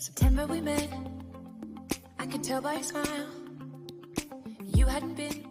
September we met. I could tell by your smile. You hadn't been